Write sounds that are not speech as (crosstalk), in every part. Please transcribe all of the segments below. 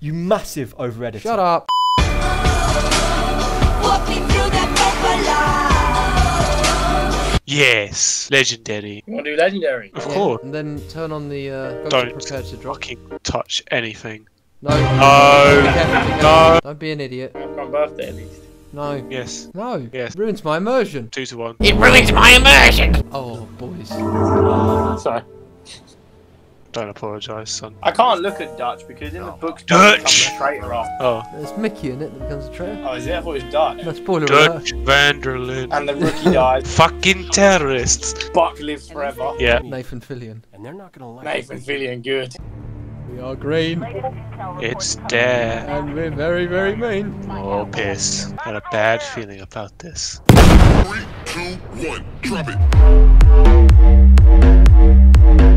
You massive over editor. Shut up. Yes, legendary. You want to do legendary? Of Yeah, course. And then turn on the uh, Don't prepare to drop. fucking touch anything. No. No. Be careful, be No. Don't be an idiot. I've got my birthday at least. No. Yes. No. Yes. Ruins my immersion. Two to one. It ruins my immersion. Oh, boys. Sorry. Don't apologise, son. I can't look at Dutch because in the oh. book Dutch. Dutch becomes a traitor after. Oh, There's Mickey in it that becomes a traitor. Oh, is it? I thought it was Dutch. No spoiler alert. Dutch Vanderlyn. And the rookie dies. (laughs) Fucking terrorists. Buck lives forever. Yeah. Nathan Fillion. And they're not gonna like Nathan Fillion, good. We are green It's there. and we're very, very mean. Oh, piss. Got a bad feeling about this. two, one, drop it.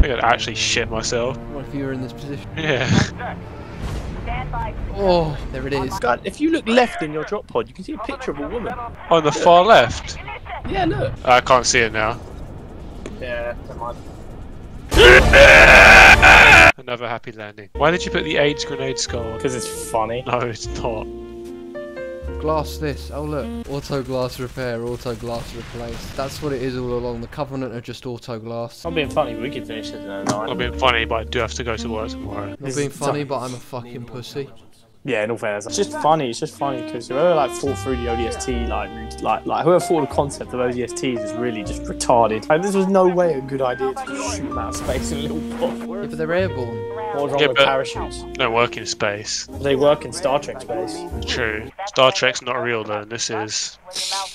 I could actually shit myself. What if you were in this position? Yeah. (laughs) Oh, there it is. God, if you look left in your drop pod, you can see a picture of a woman. On the far left. Yeah, look. I can't see it now. Yeah, never mind. Another happy landing. Why did you put the AIDS grenade skull? Because it's funny. No, it's not. Glass this. Oh look. Auto glass repair, auto glass replace. That's what it is all along. The Covenant are just auto glass. I'm being funny, but we can finish this in a Not nine. being funny, but I do have to go to work tomorrow. Not This being funny, but I'm a fucking pussy. Yeah, in all fairness. It's just funny, it's just funny because whoever like thought through the ODST, like, like, like whoever thought the concept of ODSTs is really just retarded. Like, this was no way a good idea to just shoot them out of space in a little pod. Yeah, but they're airborne. What was wrong Yeah, with but- parachutes? Don't work in space. They work in Star Trek space. True. Star Trek's not real though, and this is.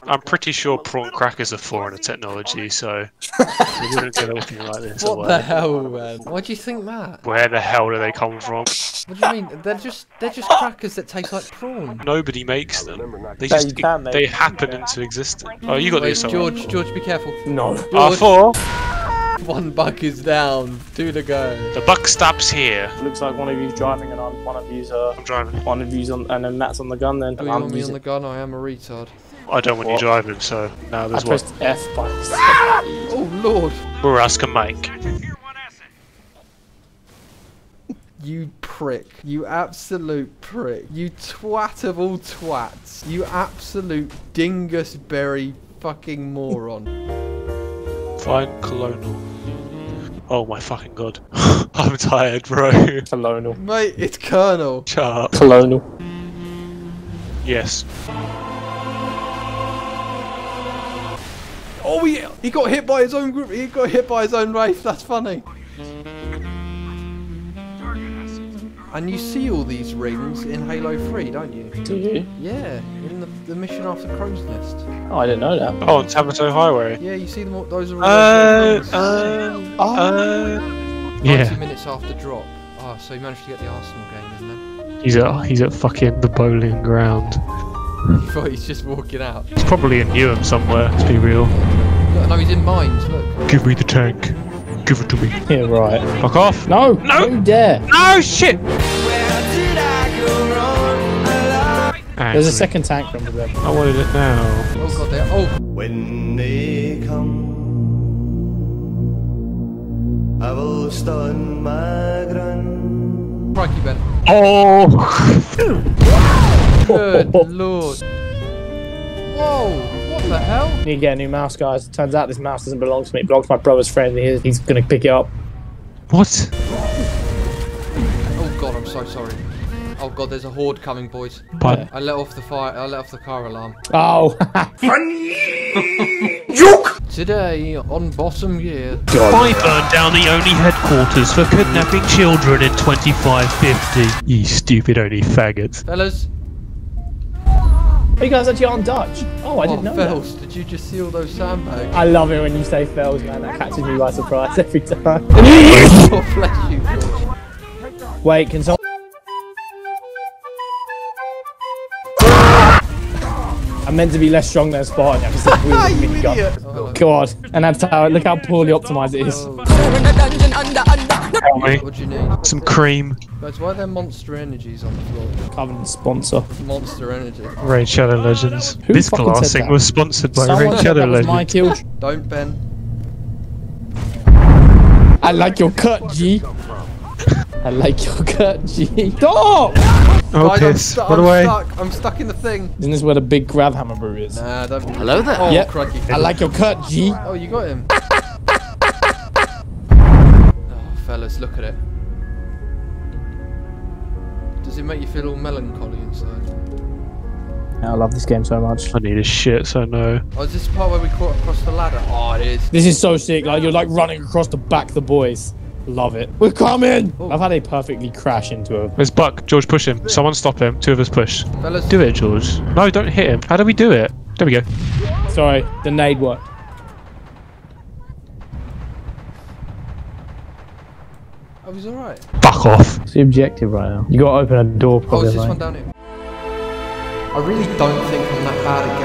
I'm pretty sure prawn crackers are foreigner technology, so we wouldn't get anything like this What away. the hell, man? Why do you think that? Where the hell do they come from? What do you mean? They're just they're just crackers that taste like prawn. Nobody makes them. They just you can make they happen into existence. Oh, you got Wait, this. alright. George, George, be careful. No. R four. One buck is down. Two to go. The buck stops here. Looks like one of you's driving and I'm, one of you's uh, I'm driving. one of you's on, and then Matt's on the gun. Then Do you I'm want me on the gun? I am a retard. I don't want you driving, so now I there's what. pressed F by (laughs) Oh lord! We're asking Mike. (laughs) You prick. You absolute prick. You twat of all twats. You absolute dingus berry fucking moron. Fine, colonial. Oh my fucking god. (laughs) I'm tired, bro. (laughs) Colonial. Mate, it's Colonel. Shut up. Colonial. Yes. Oh, he, he got hit by his own group. He got hit by his own race. That's funny. And you see all these rings in Halo 3, don't you? Do you? Yeah, in the, the mission after Crow's Nest. Oh, I didn't know that. Oh, on Tsavo Highway. Yeah, you see them all, those are all Uh, those uh, Oh. uh. 90 Yeah. minutes after drop. Oh, so you managed to get the Arsenal game in then? He's at he's at fucking the bowling ground. (laughs) You thought he's just walking out. He's probably in Newham somewhere. Let's be real. Look, no, he's in mines, look. Give me the tank. Give it to me. Yeah, right. Fuck off. No. No. Don't you dare. No shit. There's a second tank under there. I wanted it now. Oh god, they Oh, When they come, I will stand my ground. crikey, Ben. Oh. (laughs) Good lord. Whoa, what the hell? Need to get a new mouse, guys. Turns out this mouse doesn't belong to me. It belongs to my brother's friend. He- He's gonna pick it up. what? Oh god, I'm so sorry. Oh god, there's a horde coming, boys. But I let off the fire. I let off the car alarm. Oh. Funny! (laughs) Juke! Today on Bottom Gear. I burned down the only headquarters for kidnapping children in 2550. You stupid only faggots. Fellas. Oh, you guys actually aren't Dutch. Oh, I oh, didn't know that. Fells, did you just see all those sandbags? I love it when you say Fells, man. That catches me by surprise (laughs) every time. (laughs) oh, bless you, George. Wait, can someone... I'm meant to be less strong than Spartan. Just (laughs) you idiot! Oh, God, and that's how look how poorly optimized it is. Oh. Oh. Tell me. What do you need? Some cream. Guys, why are there monster energies on the floor? Covenant sponsor. Monster energy. Raid Shadow Legends. Who this fucking said glassing was sponsored by Someone Raid Shadow that was my Legends. kill. Don't, Ben. I like your cut, G. I like your cut, G. Stop! Oh, Guys, I'm, stu- I'm away. stuck. I'm stuck in the thing. Isn't this where the big grav hammer brew is? Nah, don't. Hello there. Oh, Yep. crikey. I like your cut, G. Oh, you got him. (laughs) fellas, look at it. Does it make you feel all melancholy inside? I love this game so much. I need a shit, so no. Oh, is this the part where we caught across the ladder? Oh, it is. This is so sick. Like you're like running across the back the boys. Love it. We're coming. Oh. I've had a perfectly crash into a. Where's Buck? George, push him. Someone stop him. Two of us push. Fellas, Do it, George. No, don't hit him. How do we do it? There we go. Sorry, the nade worked. Oh, he's alright. Fuck off. It's the objective right now. You got to open a door. Oh, Probably, is this like. one down here? I really don't think I'm that bad at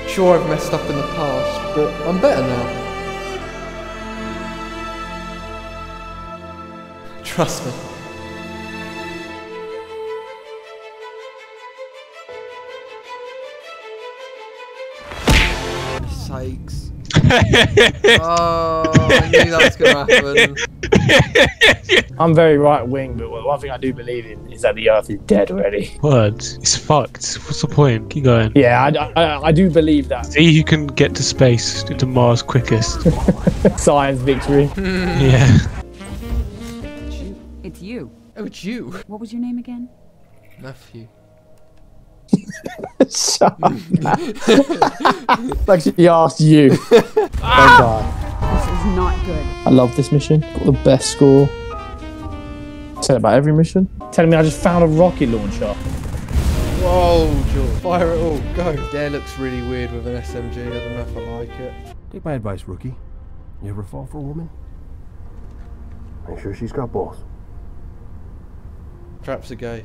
games. Sure, I've messed up in the past, but I'm better now. Trust me. Sakes. (laughs) oh, I knew that was gonna happen. I'm very right wing, but one thing I do believe in is that the Earth is dead already. Words. It's fucked. What's the point? Keep going. Yeah, I, I, I do believe that See who can get to space, to Mars quickest. (laughs) science victory. Hmm. yeah. It's you. Oh, it's you, What was your name again? nephew. Shut up. like she asked you. (laughs) Don't die. This is not good. I love this mission. Got the best score. Said about every mission. Telling me I just found a rocket launcher. Whoa, George. Fire it all. Go. Dare looks really weird with an SMG. I don't know if I like it. Take my advice, rookie. You ever fall for a woman? Make sure she's got balls. Traps are gay.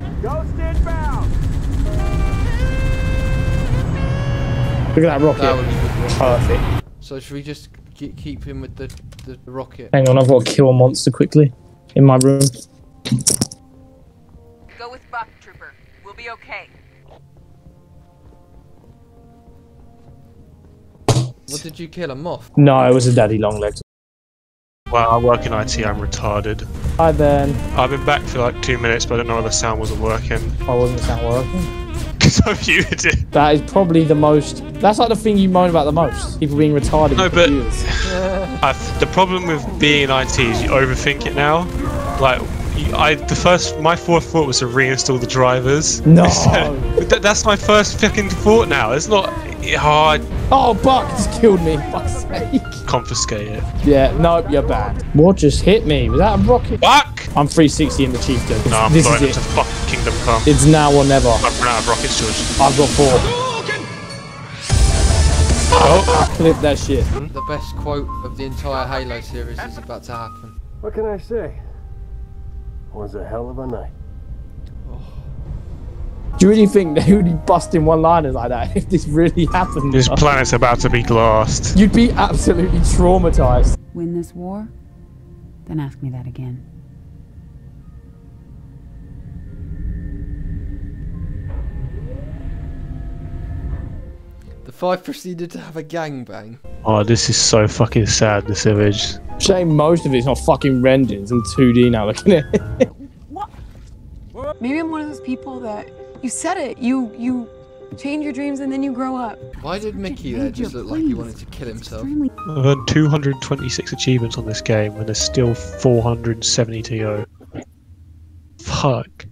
Look at that rocket. That was a good. Perfect. Oh, so should we just ke- keep him with the, the, the rocket? Hang on, I've got to kill a monster quickly. In my room. Go with Buck, Trooper. We'll be okay. What did you kill? A moth? No, it was a daddy long legs. Well, I work in IT. I'm retarded. Hi Ben. I've been back for like two minutes, but I don't know why the sound wasn't working. Why wasn't the sound working? (laughs) Because I muted it. That is probably the most. That's like the thing you moan about the most. People being retarded. No, but- (laughs) the problem with being in IT is you overthink it now. Like, I the first my fourth thought was to reinstall the drivers. (laughs) No. That- that's my first fucking thought now. It's not hard. Oh, Buck just killed me. Fuck's sake. Confiscate it. Yeah, nope, you're bad. What just hit me? Was that a rocket? Fuck! I'm 360 in the chieftain. No, I'm this blowing is into it. fucking Kingdom Come. It's now or never. I've run out of rockets, George. I've got four. Oh, Flip that shit. Hmm? The best quote of the entire Halo series is about to happen. What can I say? It Was a hell of a night. Do you really think they would be busting one-liners like that (laughs) if this really happened? this planet's about to be glassed. You'd be absolutely traumatized. Win this war? Then ask me that again. The five proceeded to have a gangbang. Oh, this is so fucking sad. This image. Shame most of it's not fucking rendered. It's in 2D now. Looking at it. (laughs) Maybe I'm one of those people that you said it. You you change your dreams and then you grow up. Why did Mickey uh, there just look like he wanted to kill himself? I've earned 226 achievements on this game, and there's still 470 to go. Fuck.